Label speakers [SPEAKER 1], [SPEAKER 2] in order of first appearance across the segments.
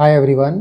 [SPEAKER 1] Hi, everyone.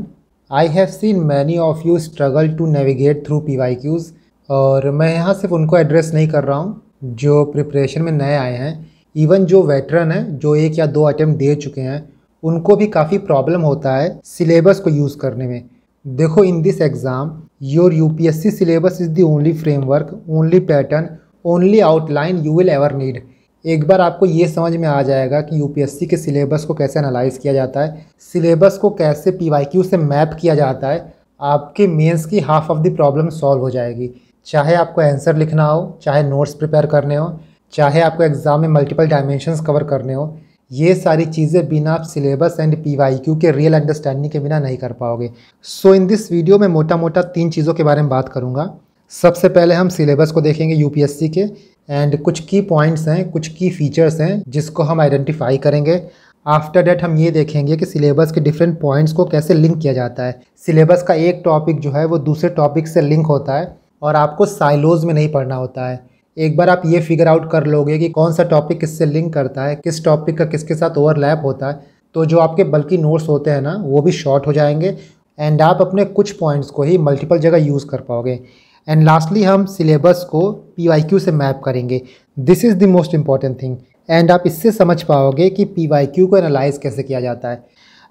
[SPEAKER 1] I have seen many of you struggle to navigate through PYQs और मैं यहाँ सिर्फ़ उनको एड्रेस नहीं कर रहा हूँ, जो प्रिपरेशन में नए आए हैं। इवन जो वेटरन हैं, जो एक या दो अटैम्प्ट दे चुके हैं, उनको भी काफ़ी प्रॉब्लम होता है सिलेबस को यूज़ करने में। देखो in this exam your U P S C syllabus is the only framework only pattern only outline you will ever need एक बार आपको ये समझ में आ जाएगा कि यूपीएससी के सिलेबस को कैसे एनालाइज किया जाता है। सिलेबस को कैसे पीवाईक्यू से मैप किया जाता है, आपके मेंस की half of the problem solve हो जाएगी। चाहे आपको आंसर लिखना हो, चाहे नोट्स प्रिपेयर करने हो, चाहे आपको एग्ज़ाम में मल्टीपल डायमेंशंस कवर करने हो, ये सारी चीज़ें बिना आप सिलेबस एंड पीवाईक्यू के रियल अंडरस्टैंडिंग के बिना नहीं कर पाओगे। सो इन दिस वीडियो में मोटा मोटा तीन चीज़ों के बारे में बात करूँगा। सबसे पहले हम सिलेबस को देखेंगे यूपीएससी के। एंड कुछ की पॉइंट्स हैं, कुछ की फीचर्स हैं जिसको हम आइडेंटिफाई करेंगे। आफ्टर डेट हम ये देखेंगे कि सिलेबस के डिफरेंट पॉइंट्स को कैसे लिंक किया जाता है। सिलेबस का एक टॉपिक जो है, वो दूसरे टॉपिक से लिंक होता है और आपको साइलोज में नहीं पढ़ना होता है। एक बार आप ये फिगर आउट कर लोगे कि कौन सा टॉपिक किससे लिंक करता है, किस टॉपिक का किसके साथ ओवरलैप होता है तो जो आपके बल्कि नोट्स होते हैं ना, वो भी शॉर्ट हो जाएँगे। एंड आप अपने कुछ पॉइंट्स को ही मल्टीपल जगह यूज़ कर पाओगे। एंड लास्टली हम सिलेबस को पीवाईक्यू से मैप करेंगे। This is the most important thing and आप इससे समझ पाओगे कि पीवाईक्यू को एनालाइज कैसे किया जाता है।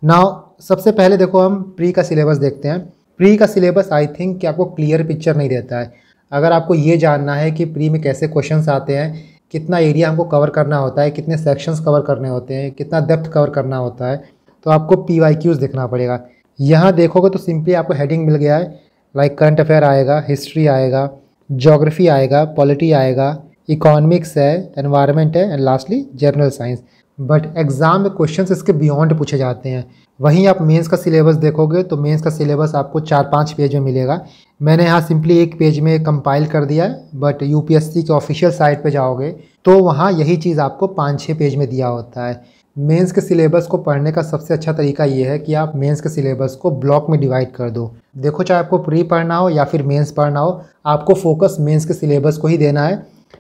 [SPEAKER 1] नाउ सबसे पहले देखो हम प्री का सिलेबस देखते हैं। प्री का सिलेबस आई थिंक कि आपको क्लियर पिक्चर नहीं देता है। अगर आपको ये जानना है कि प्री में कैसे क्वेश्चंस आते हैं, कितना एरिया हमको कवर करना होता है, कितने सेक्शंस कवर करने होते हैं, कितना डेप्थ कवर करना होता है तो आपको पी वाई क्यूज़ देखना पड़ेगा। यहाँ देखोगे तो सिंपली आपको हेडिंग मिल गया है। लाइक करंट अफेयर आएगा हिस्ट्री आएगा जोग्राफी आएगा पॉलिटी आएगा इकोनॉमिक्स है एनवायरनमेंट है and lastly general science but exam में क्वेश्चन इसके बियॉन्ड पूछे जाते हैं। वहीं आप मेंस का सिलेबस देखोगे तो मेंस का सिलेबस आपको चार पाँच पेज में मिलेगा। मैंने यहाँ सिंपली एक पेज में कंपाइल कर दिया है बट यूपीएससी के ऑफिशियल साइट पे जाओगे तो वहाँ यही चीज़ आपको पाँच छः पेज में दिया होता है। मेंस के सिलेबस को पढ़ने का सबसे अच्छा तरीका ये है कि आप मेंस के सिलेबस को ब्लॉक में डिवाइड कर दो। देखो चाहे आपको प्री पढ़ना हो या फिर मेंस पढ़ना हो, आपको फोकस मेंस के सिलेबस को ही देना है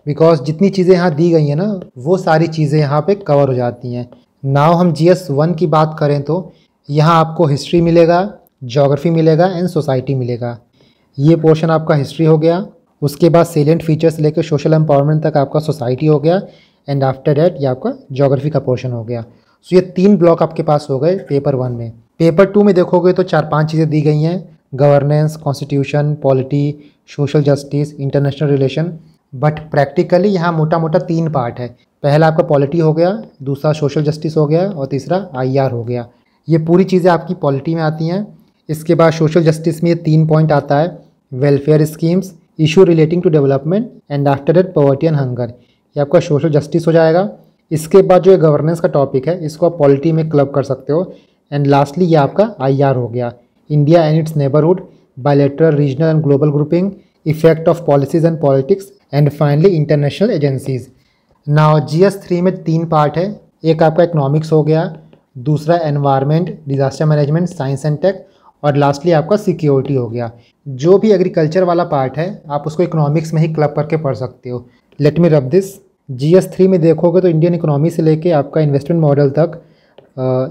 [SPEAKER 1] बिकॉज़ जितनी चीज़ें यहाँ दी गई हैं ना, वो सारी चीज़ें यहाँ पे कवर हो जाती हैं। नाव हम जी एस वन की बात करें तो यहाँ आपको हिस्ट्री मिलेगा जोग्राफी मिलेगा एंड सोसाइटी मिलेगा। ये पोर्शन आपका हिस्ट्री हो गया, उसके बाद सेलेंट फीचर्स लेकर सोशल एम्पावरमेंट तक आपका सोसाइटी हो गया। एंड आफ्टर डैट ये आपका जोग्राफी का पोर्शन हो गया। सो ये तीन ब्लॉक आपके पास हो गए पेपर वन में। पेपर टू में देखोगे तो चार पाँच चीज़ें दी गई हैं। Governance constitution polity social justice international relation but practically यहाँ मोटा मोटा तीन पार्ट है। पहला आपका पॉलिटी हो गया, दूसरा सोशल जस्टिस हो गया और तीसरा आईआर हो गया। ये पूरी चीज़ें आपकी पॉलिटी में आती हैं। इसके बाद सोशल जस्टिस में ये तीन पॉइंट आता है। Welfare schemes issue relating to development and after that poverty and hunger ये आपका सोशल जस्टिस हो जाएगा। इसके बाद जो गवर्नेंस का टॉपिक है, इसको आप पॉलिटी में क्लब कर सकते हो। एंड लास्टली ये आपका आईआर हो गया। India and its neighbourhood bilateral regional and global grouping effect of policies and politics and finally international agencies now G S three में तीन पार्ट है। एक आपका इकोनॉमिक्स हो गया, दूसरा environment disaster management science and tech और लास्टली आपका सिक्योरिटी हो गया। जो भी एग्रीकल्चर वाला पार्ट है, आप उसको इकोनॉमिक्स में ही क्लब करके पढ़ सकते हो। Let me rub this ji S three में देखोगे तो इंडियन इकोनॉमी से लेके आपका इन्वेस्टमेंट मॉडल तक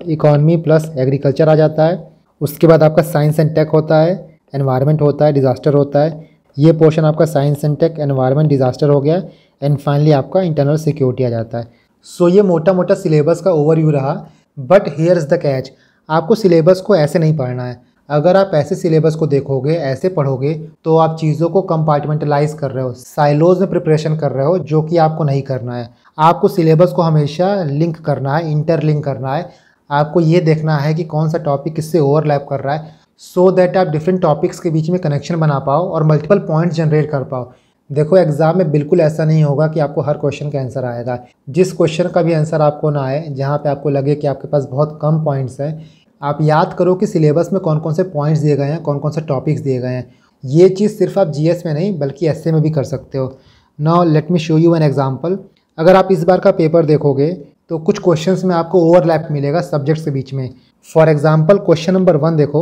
[SPEAKER 1] इकॉनमी प्लस एग्रीकल्चर आ जाता है। उसके बाद आपका साइंस एंड टेक होता है एनवायरनमेंट होता है डिज़ास्टर होता है। ये पोर्शन आपका science and tech environment disaster हो गया। एंड फाइनली आपका इंटरनल सिक्योरिटी आ जाता है। सो so, ये मोटा मोटा सिलेबस का ओवरव्यू रहा। But here is the catch आपको सिलेबस को ऐसे नहीं पढ़ना है। अगर आप ऐसे सिलेबस को देखोगे, ऐसे पढ़ोगे तो आप चीज़ों को कंपार्टमेंटलाइज कर रहे हो साइलोज में प्रिपरेशन कर रहे हो, जो कि आपको नहीं करना है। आपको सिलेबस को हमेशा लिंक करना है इंटरलिंक करना है। आपको ये देखना है कि कौन सा टॉपिक किससे ओवरलैप कर रहा है सो so दैट आप डिफरेंट टॉपिक्स के बीच में कनेक्शन बना पाओ और मल्टीपल पॉइंट्स जनरेट कर पाओ। देखो एग्ज़ाम में बिल्कुल ऐसा नहीं होगा कि आपको हर क्वेश्चन का आंसर आएगा। जिस क्वेश्चन का भी आंसर आपको ना आए, जहाँ पे आपको लगे कि आपके पास बहुत कम पॉइंट्स हैं आप याद करो कि सिलेबस में कौन कौन से पॉइंट्स दिए गए हैं कौन कौन से टॉपिक्स दिए गए हैं। ये चीज़ सिर्फ़ आप जीएस में नहीं, बल्कि एस में भी कर सकते हो। Now let me show you an example अगर आप इस बार का पेपर देखोगे तो कुछ क्वेश्चंस में आपको ओवरलैप मिलेगा सब्जेक्ट्स के बीच में। For example question number one देखो।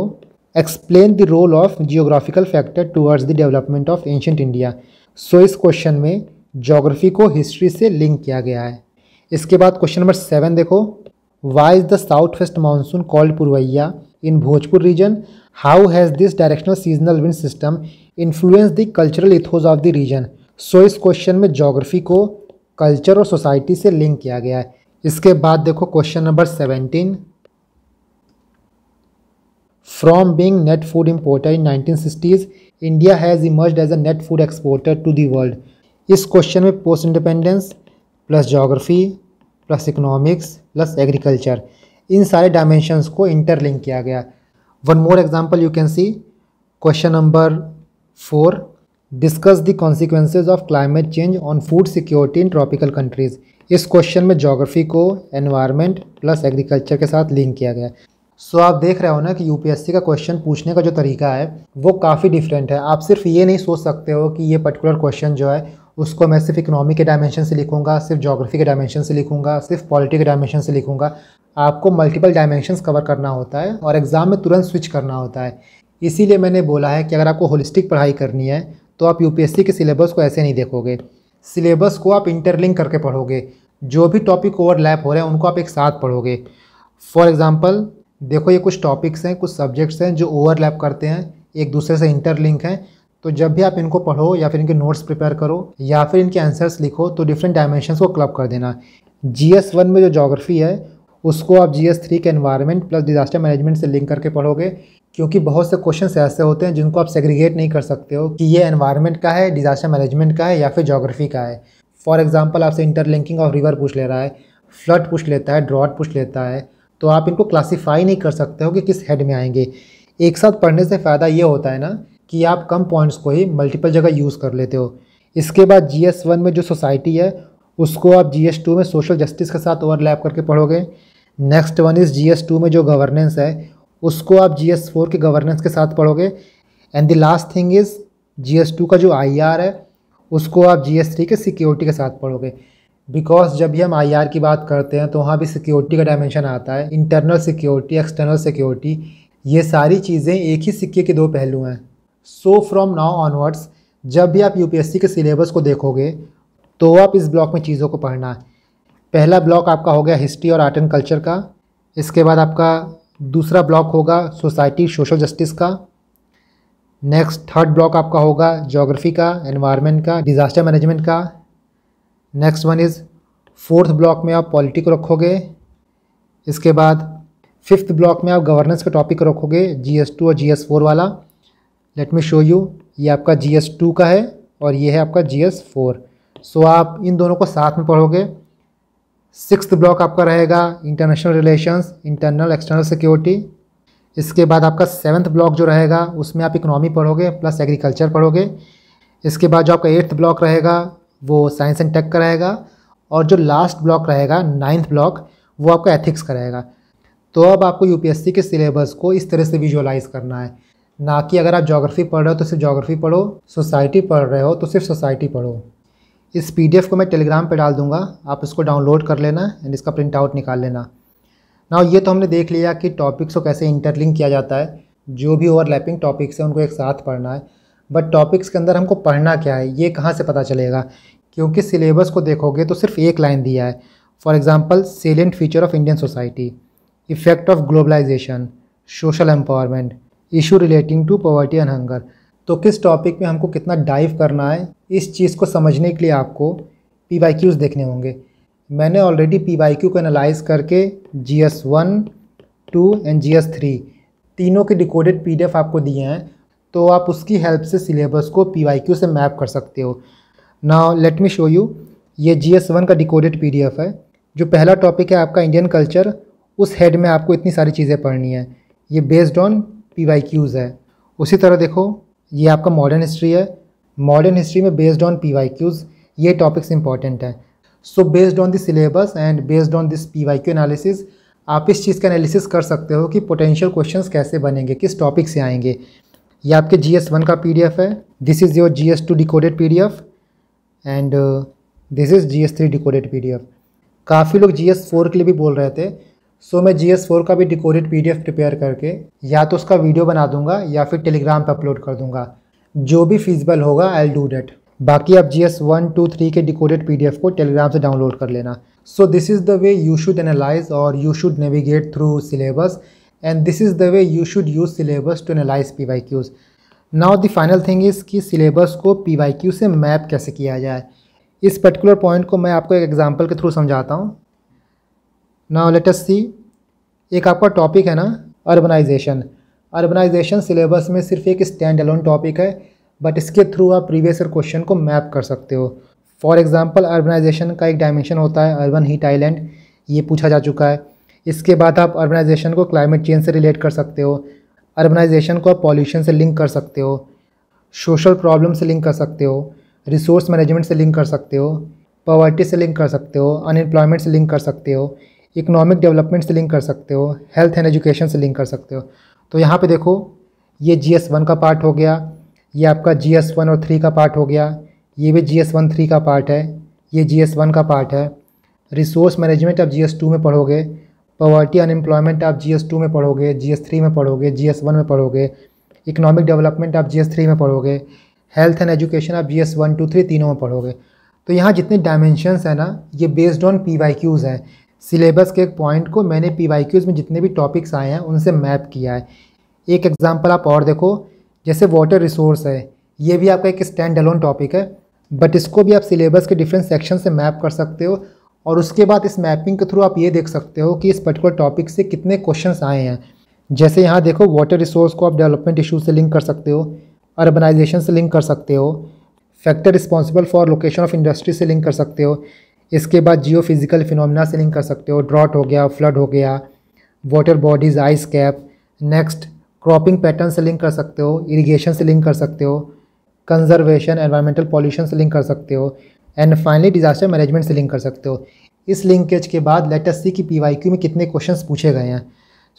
[SPEAKER 1] Explain the role of geographical factor towards the development of ancient India so इस क्वेश्चन में जोग्राफी को हिस्ट्री से लिंक किया गया है। इसके बाद क्वेश्चन नंबर सेवन देखो। Why is the south west monsoon called purvaiya in Bhojpur region? How has this directional seasonal wind system influenced the cultural ethos of the region? So इस question में geography को culture और society से link किया गया है इसके बाद देखो question number seventeen from being net food importer in nineteen sixties India has emerge as a net food exporter to the world इस क्वेश्चन में post independence plus geography plus economics plus agriculture इन सारे dimensions को interlink किया गया। One more example you can see question number four discuss the consequences of climate change on food security in tropical countries इस question में geography को environment plus agriculture के साथ link किया गया। सो so, आप देख रहे हो ना कि यूपीएससी का क्वेश्चन पूछने का जो तरीका है वो काफ़ी डिफरेंट है। आप सिर्फ़ ये नहीं सोच सकते हो कि ये पर्टिकुलर क्वेश्चन जो है उसको मैं सिर्फ़ इकोनॉमी के डायमेंशन से लिखूँगा, सिर्फ़ जोग्राफी के डायमेंशन से लिखूँगा, सिर्फ़ पॉलिटी के डायमेंशन से लिखूँगा। आपको मल्टीपल डायमेंशंस कवर करना होता है और एग्ज़ाम में तुरंत स्विच करना होता है। इसीलिए मैंने बोला है कि अगर आपको होलिस्टिक पढ़ाई करनी है तो आप यूपीएससी के सिलेबस को ऐसे नहीं देखोगे। सिलेबस को आप इंटरलिंक करके पढ़ोगे। जो भी टॉपिक ओवरलैप हो रहे हैं, उनको आप एक साथ पढ़ोगे। फॉर एग्ज़ाम्पल देखो ये कुछ टॉपिक्स हैं, कुछ सब्जेक्ट्स हैं जो ओवरलैप करते हैं, एक दूसरे से इंटरलिंक हैं। तो जब भी आप इनको पढ़ो या फिर इनके नोट्स प्रिपेयर करो या फिर इनके आंसर्स लिखो तो डिफरेंट डायमेंशंस को क्लब कर देना। जी एस वन में जो जोग्राफी है, उसको आप जी एस थ्री के एनवायरनमेंट प्लस डिजास्टर मैनेजमेंट से लिंक करके पढ़ोगे, क्योंकि बहुत से क्वेश्चन ऐसे होते हैं जिनको आप सेग्रीगेट नहीं कर सकते हो कि ये एनवायरनमेंट का है डिजास्टर मैनेजमेंट का है या फिर जोग्राफी का है। फॉर एग्ज़ाम्पल आपसे इंटरलिंकिंग ऑफ़ रिवर पूछ ले रहा है फ्लड पूछ लेता है ड्रॉट पूछ लेता है तो आप इनको क्लासीफाई नहीं कर सकते हो कि किस हेड में आएँगे। एक साथ पढ़ने से फ़ायदा ये होता है ना कि आप कम पॉइंट्स को ही मल्टीपल जगह यूज़ कर लेते हो। इसके बाद जी एस वन में जो सोसाइटी है, उसको आप जी एस टू में सोशल जस्टिस के साथ ओवरलैप करके पढ़ोगे। Next one is G S two में जो गवर्नेंस है, उसको आप जी एस फोर के गवर्नेंस के साथ पढ़ोगे। And the last thing is G S two का जो आई आर है, उसको आप जी एस थ्री के सिक्योरिटी के साथ पढ़ोगे। बिकॉज़ जब भी हम आई आर की बात करते हैं तो वहाँ भी सिक्योरिटी का डायमेंशन आता है। इंटरनल सिक्योरिटी एक्सटर्नल सिक्योरिटी ये सारी चीज़ें एक ही सिक्के के दो पहलू हैं। सो फ्रॉम नाउ ऑनवर्ड्स जब भी आप यूपीएससी के सिलेबस को देखोगे तो आप इस ब्लॉक में चीज़ों को पढ़ना है। पहला ब्लॉक आपका हो गया हिस्ट्री और आर्ट एंड कल्चर का। इसके बाद आपका दूसरा ब्लॉक होगा सोसाइटी सोशल जस्टिस का। नेक्स्ट थर्ड ब्लॉक आपका होगा जोग्राफी का एनवायरनमेंट का डिज़ास्टर मैनेजमेंट का। Next one is fourth block में आप पॉलिटी को रखोगे। इसके बाद फिफ्थ ब्लॉक में आप गवर्नेंस का टॉपिक रखोगे जी एस टू और जी एस फोर वाला। लेट मी शो यू ये आपका जी एस टू का है और ये है आपका जी एस फोर सो आप इन दोनों को साथ में पढ़ोगे। सिक्स ब्लॉक आपका रहेगा international relations internal external security इसके बाद आपका सेवन्थ ब्लॉक जो रहेगा, उसमें आप इकोनॉमी पढ़ोगे प्लस एग्रीकल्चर पढ़ोगे। इसके बाद जो आपका एट्थ ब्लॉक रहेगा, वो साइंस एंड टेक का रहेगा। और जो लास्ट ब्लॉक रहेगा नाइन्थ ब्लॉक वो आपका एथिक्स का रहेगा। तो अब आपको यूपीएससी के सिलेबस को इस तरह से विजुअलाइज़ करना है। ना कि अगर आप जोग्राफ़ी पढ़ रहे हो तो सिर्फ़ जोग्राफ़ी पढ़ो सोसाइटी पढ़ रहे हो तो सिर्फ़ सोसाइटी पढ़ो। इस पीडीएफ को मैं टेलीग्राम पे डाल दूँगा, आप इसको डाउनलोड कर लेना एंड इसका प्रिंट आउट निकाल लेना। ना ये तो हमने देख लिया कि टॉपिक्स को कैसे इंटरलिंक किया जाता है। जो भी ओवरलैपिंग टॉपिक्स हैं, उनको एक साथ पढ़ना है। बट टॉपिक्स के अंदर हमको पढ़ना क्या है, ये कहाँ से पता चलेगा? क्योंकि सिलेबस को देखोगे तो सिर्फ़ एक लाइन दिया है। For example salient feature of Indian society effect of globalisation social empowerment issue relating to poverty and hunger तो किस टॉपिक में हमको कितना डाइव करना है, इस चीज़ को समझने के लिए आपको पी वाई क्यूज़ देखने होंगे। मैंने ऑलरेडी पी वाई क्यू को एनालाइज करके G S one two and G S three तीनों के डिकोडेड पी डी एफ़ आपको दिए हैं तो आप उसकी हेल्प से सिलेबस को पी वाई क्यू से मैप कर सकते हो। ना लेट मी शो यू ये जी एस वन का डिकोडेड पी डी एफ़ है, जो पहला टॉपिक है आपका इंडियन कल्चर उस हेड में आपको इतनी सारी चीज़ें पढ़नी है। ये based on P Y Qs है। उसी तरह देखो, ये आपका मॉडर्न हिस्ट्री है। मॉडर्न हिस्ट्री में based on P Y Qs ये टॉपिक्स इंपॉर्टेंट हैं। So based on the syllabus and based on this P Y Q analysis आप इस चीज़ का एनालिसिस कर सकते हो कि पोटेंशियल क्वेश्चंस कैसे बनेंगे, किस टॉपिक से आएँगे। ये आपके जी एस वन का पी डी एफ़ है। This is your G S two decoded P D F and this is G S three decoded P D F काफ़ी लोग जी एस फोर के लिए भी बोल रहे थे सो मैं जी एस फोर का भी डिकोडेड पी प्रिपेयर करके या तो उसका वीडियो बना दूँगा या फिर टेलीग्राम पर अपलोड कर दूँगा। जो भी फिजिबल होगा आई एल डू डेट बाकी आप G S one two three के डिकोडेड पी को टेलीग्राम से डाउनलोड कर लेना। So this is the way you should analyse और you should navigate through syllabus and this is the way you should use syllabus to analyse P Y Qs now the final thing is कि syllabus को P Y Q से map कैसे किया जाए। इस particular point को मैं आपको एक एग्ज़ाम्पल के थ्रू समझाता हूँ। नाउ लेट अस सी एक आपका टॉपिक है ना अर्बनाइजेशन अर्बनाइजेशन सिलेबस में सिर्फ़ एक स्टैंड अलोन टॉपिक है बट इसके थ्रू आप प्रीवियस ईयर क्वेश्चन को मैप कर सकते हो. फॉर एग्जांपल अर्बनाइजेशन का एक डायमेंशन होता है अर्बन हीट आइलैंड ये पूछा जा चुका है. इसके बाद आप अर्बनाइजेशन को क्लाइमेट चेंज से रिलेट कर सकते हो. अर्बनाइजेशन को आप पॉल्यूशन से लिंक कर सकते हो. सोशल प्रॉब्लम से लिंक कर सकते हो. रिसोर्स मैनेजमेंट से लिंक कर सकते हो. पॉवर्टी से लिंक कर सकते हो. अनएम्प्लॉयमेंट से लिंक कर सकते हो. इकोनॉमिक डेवलपमेंट से लिंक कर सकते हो हेल्थ एंड एजुकेशन से लिंक कर सकते हो तो यहाँ पे देखो ये जी एस वन का पार्ट हो गया ये आपका जी एस वन और थ्री का पार्ट हो गया ये भी जी एस वन थ्री का पार्ट है ये जी एस वन का पार्ट है रिसोर्स मैनेजमेंट आप जी एस टू में पढ़ोगे पॉवर्टी अनएम्प्लॉयमेंट आप जी एस टू में पढ़ोगे जी एस थ्री में पढ़ोगे जी एस वन में पढ़ोगे इकोनॉमिक डेवलपमेंट आप जी एस थ्री में पढ़ोगे हेल्थ एंड एजुकेशन आप G S one two three तीनों में पढ़ोगे तो यहाँ जितने डायमेंशनस हैं ना ये based on P Y Qs हैं सिलेबस के एक पॉइंट को मैंने पी वाई क्यूज़ में जितने भी टॉपिक्स आए हैं, उनसे मैप किया है। एक एग्जांपल आप और देखो, जैसे वाटर रिसोर्स है, ये भी आपका एक स्टैंड अलोन टॉपिक है बट इसको भी आप सिलेबस के डिफरेंट सेक्शन से मैप कर सकते हो, और उसके बाद इस मैपिंग के थ्रू आप ये देख सकते हो कि इस पर्टिकुलर टॉपिक से कितने क्वेश्चन आए हैं। जैसे यहाँ देखो वाटर रिसोर्स को आप डेवलपमेंट इशू से लिंक कर सकते हो अर्बनाइजेशन से लिंक कर सकते हो factor responsible for location of industry से लिंक कर सकते हो इसके बाद जियो फ़िज़िकल फिनोमिना से लिंक कर सकते हो। ड्रॉट हो गया फ्लड हो गया water bodies ice cap next cropping pattern से लिंक कर सकते हो इरिगेशन से लिंक कर सकते हो कंजर्वेशन एनवायरमेंटल पॉल्यूशन से लिंक कर सकते हो एंड फाइनली डिजास्टर मैनेजमेंट से लिंक कर सकते हो। इस लिंकेज के बाद लेटेस्ट सी की पी में कितने क्वेश्चंस पूछे गए हैं?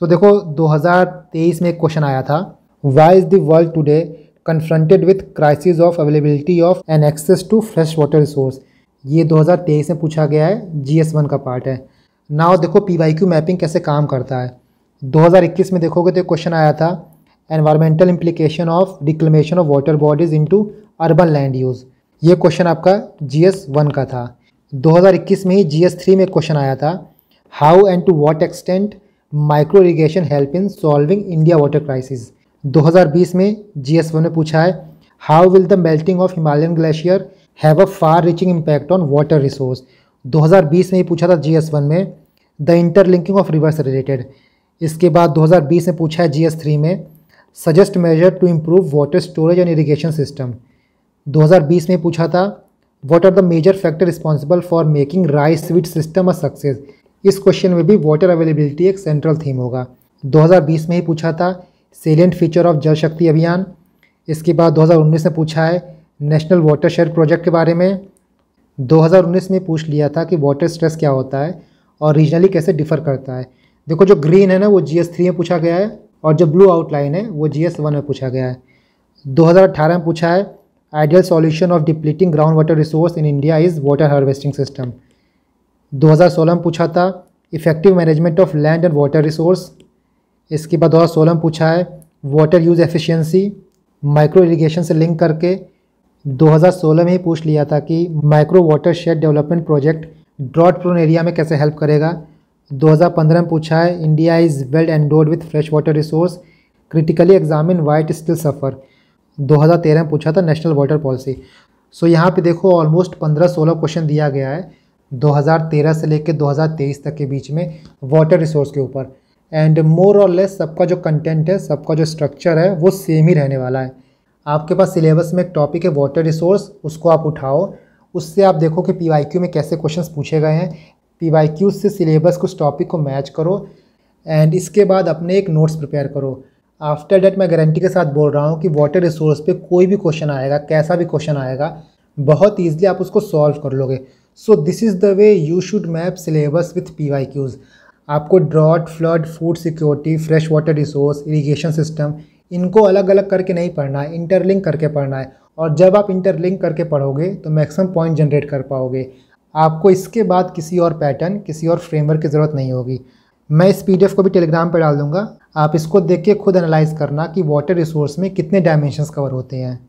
[SPEAKER 1] तो so, देखो 2023 में एक क्वेश्चन आया था। Why is the world today confronted with crisis of availability of an access to fresh water resource ये 2023 में पूछा गया है, जी एस वन का पार्ट है। नाउ देखो पी वाई क्यू मैपिंग कैसे काम करता है। 2021 में देखोगे तो क्वेश्चन आया था environmental implication of declamation of water bodies into urban land use ये क्वेश्चन आपका जी एस वन का था। 2021 में ही जी एस थ्री में क्वेश्चन आया था how and to what extent micro irrigation help in solving India water crisis 2020 में जी एस वन में पूछा है how will the melting of Himalayan glacier have a far reaching impact on water resource 2020 में ही पूछा था G S one में the interlinking of rivers related इसके बाद 2020 में पूछा है जी एस थ्री में suggest measure to improve water storage and irrigation system 2020 में पूछा था what are the major factor responsible for making rice wheat system a success इस क्वेश्चन में भी वाटर अवेलेबिलिटी एक सेंट्रल थीम होगा. 2020 में ही पूछा था सेलियंट फीचर ऑफ़ जल शक्ति अभियान. इसके बाद 2019 में पूछा है नेशनल वाटर शेयर प्रोजेक्ट के बारे में। 2019 में पूछ लिया था कि वाटर स्ट्रेस क्या होता है और रीजनली कैसे डिफ़र करता है। देखो, जो ग्रीन है ना, वो जी एस थ्री में पूछा गया है और जो ब्लू आउटलाइन है, वो जी एस वन में पूछा गया है। 2018 में पूछा है, ideal solution of depleting ground water resource in India is water harvesting system. 2016 में पूछा था, effective management of land and water resource. इसके बाद 2016 में पूछा है, water use efficiency, micro irrigation से लिंक करके 2016 में ही पूछ लिया था कि micro watershed development project drought prone area में कैसे हेल्प करेगा। 2015 में पूछा है India is well endowed with fresh water resource critically examine why it still suffer 2013 में पूछा था नेशनल वाटर पॉलिसी सो यहाँ पे देखो ऑलमोस्ट 15-16 क्वेश्चन दिया गया है 2013 से लेकर 2023 तक के बीच में वाटर रिसोर्स के ऊपर. एंड मोर और लेस सबका जो कंटेंट है, सबका जो स्ट्रक्चर है, वो सेम ही रहने वाला है। आपके पास सिलेबस में एक टॉपिक है वाटर रिसोर्स उसको आप उठाओ। उससे आप देखो कि पीवाईक्यू में कैसे क्वेश्चन पूछे गए हैं। पी से सिलेबस को उस टॉपिक को मैच करो एंड इसके बाद अपने एक नोट्स प्रिपेयर करो। आफ्टर डेट मैं गारंटी के साथ बोल रहा हूँ कि वाटर रिसोर्स पे कोई भी क्वेश्चन आएगा, कैसा भी क्वेश्चन आएगा, बहुत ईजिली आप उसको सॉल्व कर लोगे। So this is the way you should map syllabus with P Y Qs आपको drought flood food security fresh water resource irrigation system इनको अलग अलग करके नहीं पढ़ना है इंटरलिंक करके पढ़ना है। और जब आप इंटरलिंक करके पढ़ोगे तो मैक्सिमम पॉइंट जनरेट कर पाओगे। आपको इसके बाद किसी और पैटर्न किसी और फ्रेमवर्क की ज़रूरत नहीं होगी। मैं इस पी को भी टेलीग्राम पर डाल दूँगा। आप इसको देख के खुद एनालाइज करना कि वाटर रिसोर्स में कितने डायमेंशंस कवर होते हैं।